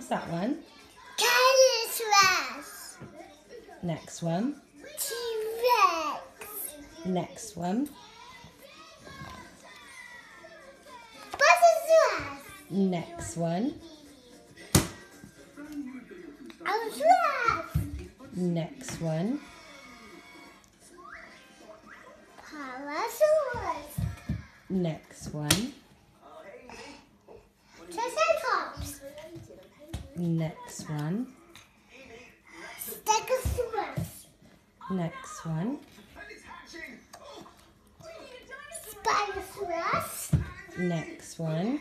What's that one? Dinosaurs. Next one. T-Rex. Next one. Next one. Next one. Parasaurus. Next one. Next one. Stegosaurus. Next one. Spinosaurus. Next one.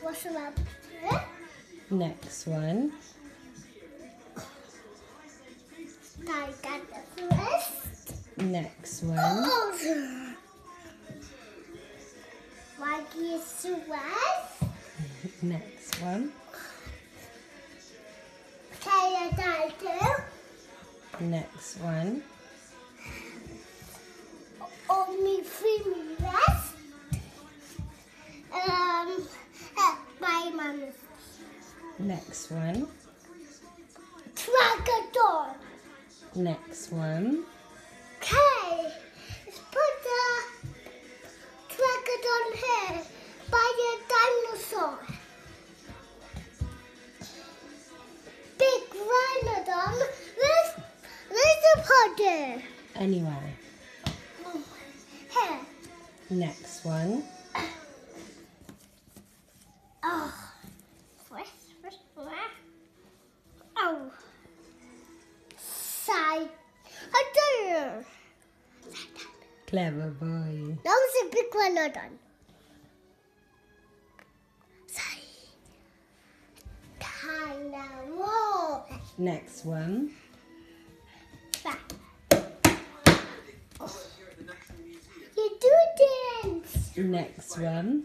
Velociraptor. Next one. Giganotosaurus. Next one. Brachiosaurus. Next one. Pterodactyl. Next one. Omnifrimus. Um, uh, Bimamus. Next one. Tragador. Next one. Where's the? Anyway. Here. Next one. Oh. Where's, where's, where? Oh. Side. I do. Clever boy. That was a big rhinodon. Side. Kinda whoa. Next one. Back. You do dance. Next one.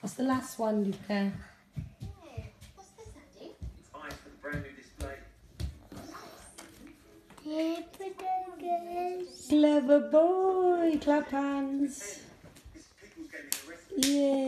What's the last one, Lucca? What's this, Daddy? Hippodongus. Clever boy. Clap hands. Yay.